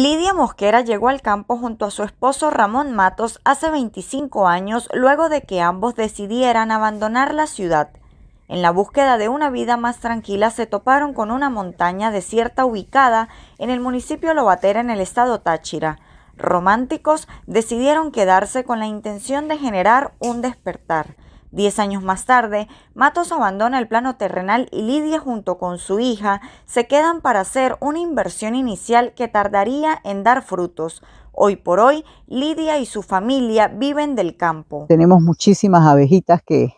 Lidia Mosquera llegó al campo junto a su esposo Ramón Matos hace 25 años luego de que ambos decidieran abandonar la ciudad. En la búsqueda de una vida más tranquila se toparon con una montaña desierta ubicada en el municipio Lobatera en el estado Táchira. Románticos decidieron quedarse con la intención de generar un despertar. Diez años más tarde, Matos abandona el plano terrenal y Lidia junto con su hija se quedan para hacer una inversión inicial que tardaría en dar frutos. Hoy por hoy, Lidia y su familia viven del campo. Tenemos muchísimas abejitas que,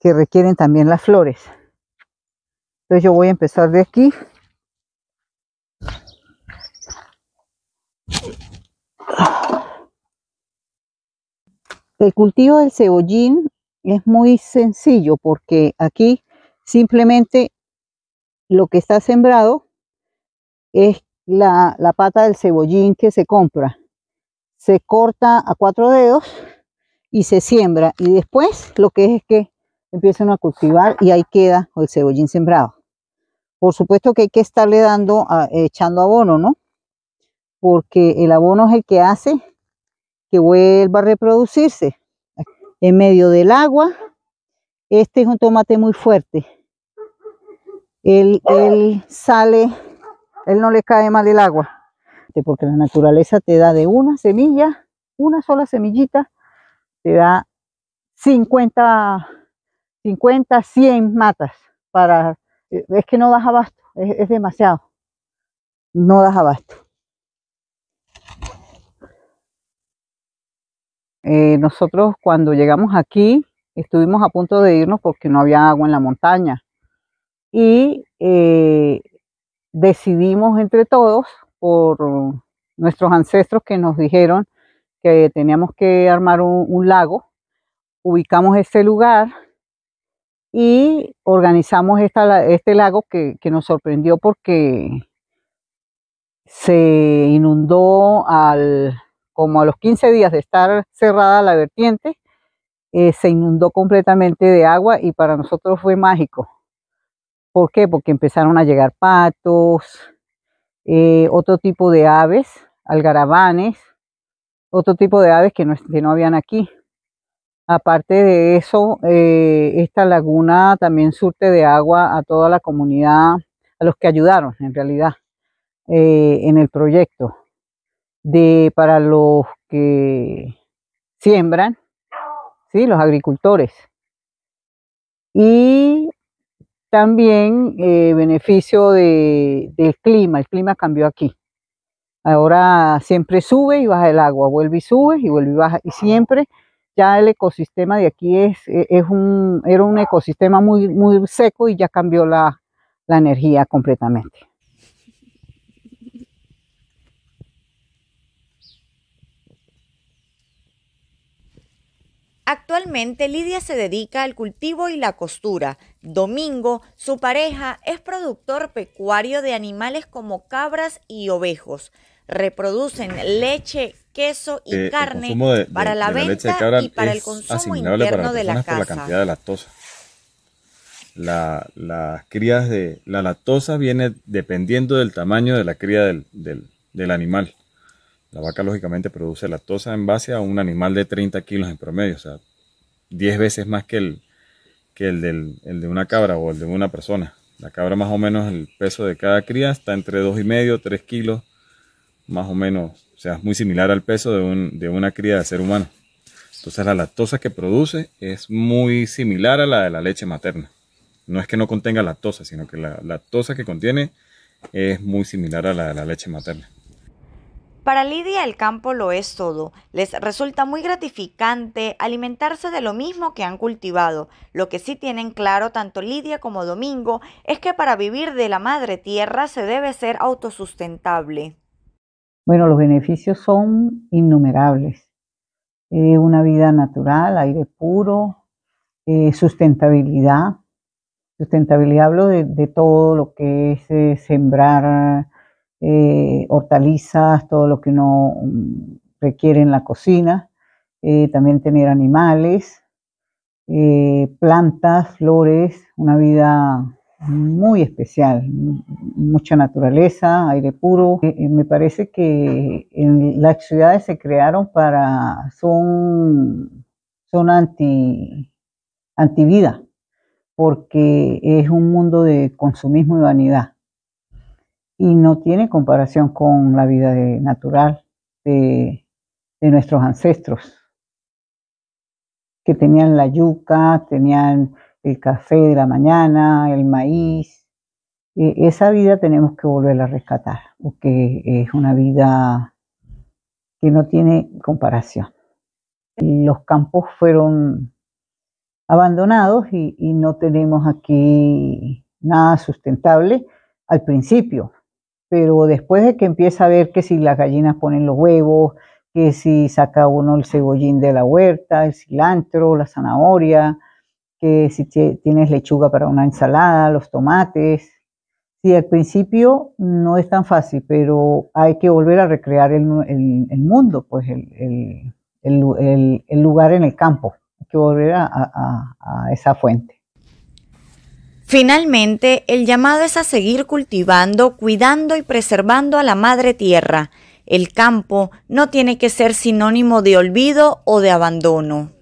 que requieren también las flores. Entonces yo voy a empezar de aquí. El cultivo del cebollín es muy sencillo porque aquí simplemente lo que está sembrado es la, pata del cebollín que se compra. Se corta a cuatro dedos y se siembra. Y después lo que es es que empiezan a cultivar y ahí queda el cebollín sembrado. Por supuesto que hay que estarle dando, echando abono, ¿no? Porque el abono es el que hace que vuelva a reproducirse. En medio del agua, este es un tomate muy fuerte. Él, él sale, él no le cae mal el agua, porque la naturaleza te da de una semilla, una sola semillita, te da 50, 50, 100 matas para, es que no das abasto, es, es demasiado, no das abasto. Eh, nosotros cuando llegamos aquí estuvimos a punto de irnos porque no había agua en la montaña. Y eh, decidimos entre todos por nuestros ancestros que nos dijeron que teníamos que armar un, lago, ubicamos este lugar y organizamos este lago que, que nos sorprendió porque se inundó al como a los 15 días de estar cerrada la vertiente, eh, se inundó completamente de agua y para nosotros fue mágico. ¿Por qué? Porque empezaron a llegar patos, eh, otro tipo de aves, algarabanes, otro tipo de aves que no, no habían aquí. Aparte de eso, eh, esta laguna también surte de agua a toda la comunidad, a los que ayudaron en realidad en el proyecto de para los que siembran, ¿sí? los agricultores. Y también eh, beneficio de, del clima, el clima cambió aquí. Ahora siempre sube y baja el agua, vuelve y sube y vuelve y baja. Y siempre ya el ecosistema de aquí es, e, es un, era un ecosistema muy, muy seco y ya cambió la, la energía completamente. Actualmente Lidia se dedica al cultivo y la costura. Domingo, su pareja, es productor pecuario de animales como cabras y ovejos. Reproducen leche, queso y eh, carne para la venta y para el consumo interno de la casa. la cantidad de lactosa. las crías de la lactosa viene dependiendo del tamaño de la cría del, del animal. La vaca lógicamente produce lactosa en base a un animal de 30 kilos en promedio, o sea, 10 veces más que el, que el, del, el de una cabra o el de una persona. La cabra más o menos el peso de cada cría está entre 2,5 3 kilos, más o menos, o sea, es muy similar al peso de, un, de una cría de ser humano. Entonces la lactosa que produce es muy similar a la de la leche materna. No es que no contenga lactosa, sino que la lactosa que contiene es muy similar a la de la leche materna. Para Lidia el campo lo es todo. Les resulta muy gratificante alimentarse de lo mismo que han cultivado. Lo que sí tienen claro tanto Lidia como Domingo es que para vivir de la madre tierra se debe ser autosustentable. Bueno, los beneficios son innumerables. Una vida natural, aire puro, eh, sustentabilidad. Sustentabilidad hablo de, todo lo que es eh, sembrar eh, hortalizas, todo lo que uno mm, requiere en la cocina, eh, también tener animales, eh, plantas, flores, una vida muy especial, mucha naturaleza, aire puro. Me parece que las ciudades se crearon para, son, son anti, antivida, porque es un mundo de consumismo y vanidad. Y no tiene comparación con la vida natural de, nuestros ancestros, que tenían la yuca, tenían el café de la mañana, el maíz. E, esa vida tenemos que volver a rescatar, porque es una vida que no tiene comparación. Los campos fueron abandonados y no tenemos aquí nada sustentable al principio, pero después de que empieza a ver que si las gallinas ponen los huevos, que si saca uno el cebollín de la huerta, el cilantro, la zanahoria, que si tienes lechuga para una ensalada, los tomates. Sí, al principio no es tan fácil, pero hay que volver a recrear el, mundo, pues el, lugar en el campo. Hay que volver a esa fuente. Finalmente, el llamado es a seguir cultivando, cuidando y preservando a la madre tierra. El campo no tiene que ser sinónimo de olvido o de abandono.